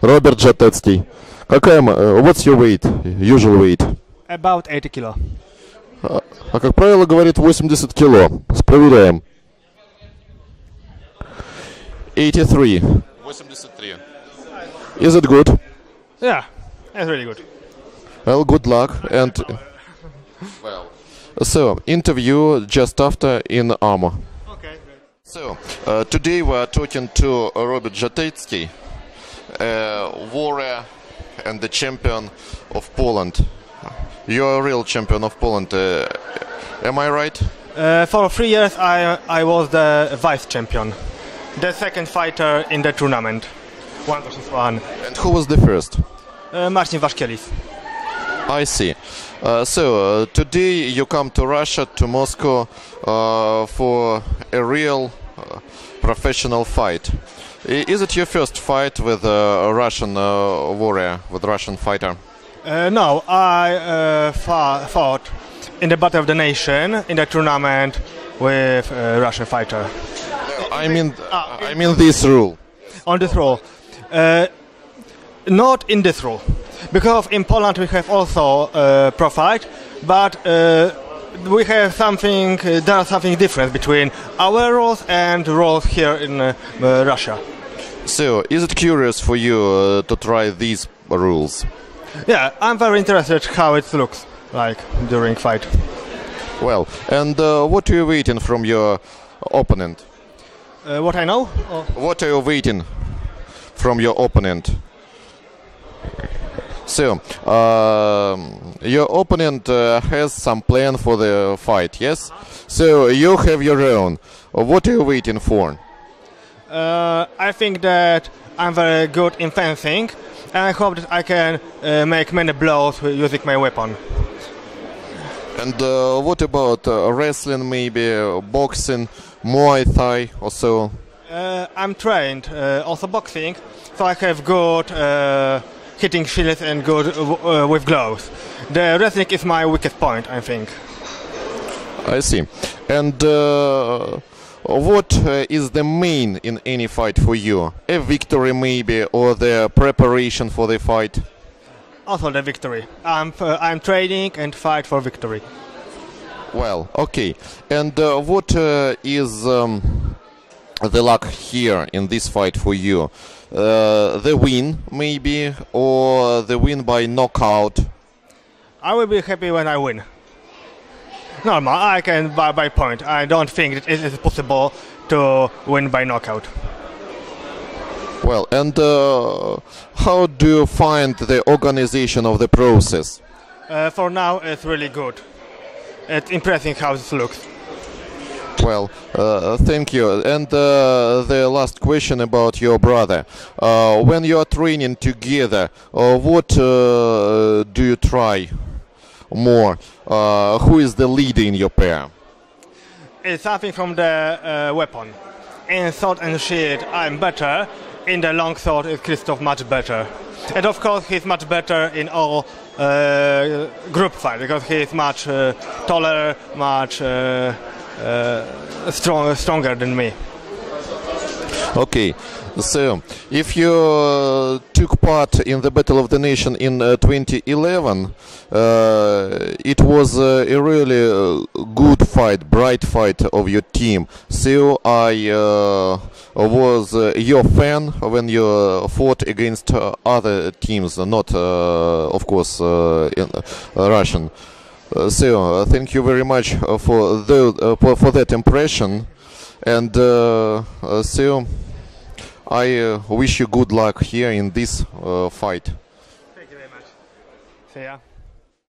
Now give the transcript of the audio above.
Роберт Жатецкий. Какая, э, what's your weight? Usual weight? About 80 kilo. А, как правило, говорит 80 кило. Проверяем. 83. 83. Is it good? Yeah, it's really good. Well, good luck and well. So, interview just after in armor. Okay. So, uh, today we are talking to Robert Szatecki, warrior and the champion of Poland. You're a real champion of Poland, uh, am I right? Uh, for three years, I I was the vice champion, the second fighter in the tournament, one versus one. And who was the first? Uh, Marcin Waszkiewicz. I see. Uh, so, uh, today you come to Russia, to Moscow, uh, for a real uh, professional fight. I- Is it your first fight with a Russian uh, warrior, with Russian fighter? Uh, no, I uh, fought, in the Battle of the Nation in the tournament with a Russian fighter. I mean, I mean this rule. on this rule, Uh, not in this rule, because in Poland we have also uh, pro fight, but uh, we have something. Uh, there are something different between our rules and rules here in uh, uh, Russia. So, is it curious for you uh, to try these rules? Yeah, I'm very interested how it looks like during fight. Well, and uh, what are you waiting from your opponent? Uh, what I know? Or- What are you waiting from your opponent? So, um, your opponent uh, has some plan for the fight, yes? So, you have your own. What are you waiting for? Uh, I think that I'm very good in fencing, I hope that I can uh, make many blows using my weapon. And uh, what about uh, wrestling, maybe boxing, Muay Thai, or so? Uh, I'm trained uh, also boxing, so I have good uh, hitting skills and good with gloves. The wrestling is my weakest point, I think. I see. And uh, what uh, is the main in any fight for you? A victory, maybe, or the preparation for the fight? Also the victory. I'm uh, I'm training and fight for victory. Well, okay. And uh, what uh, is um, the luck here in this fight for you? The win, maybe, or the win by knockout? I will be happy when I win. Normal, I can by by point. I don't think it is possible to win by knockout. Well, and uh, how do you find the organization of the process? Uh, for now, it's really good. It's impressive how it looks. Well, uh, thank you. And uh, the last question about your brother. Uh, when you are training together, uh, what uh, do you try more? Uh, who is the leader in your pair? It's something from the uh, weapon. In sword and shield, I'm better. In the long sword, is Christoph much better. And of course, he's much better in all uh, group fight because he is much uh, taller, much uh, uh, strong, stronger than me. Okay, so if you uh, took part in the Battle of the Nation in uh, 2011, uh, it was uh, a really uh, good fight, bright fight of your team. So I uh, was your fan when you fought against other teams, not, of course, Russian. So thank you very much for, uh, for for that impression. And uh, uh, so I uh, wish you good luck here in this uh, fight. Thank you very much. See ya.